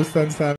the sun's out.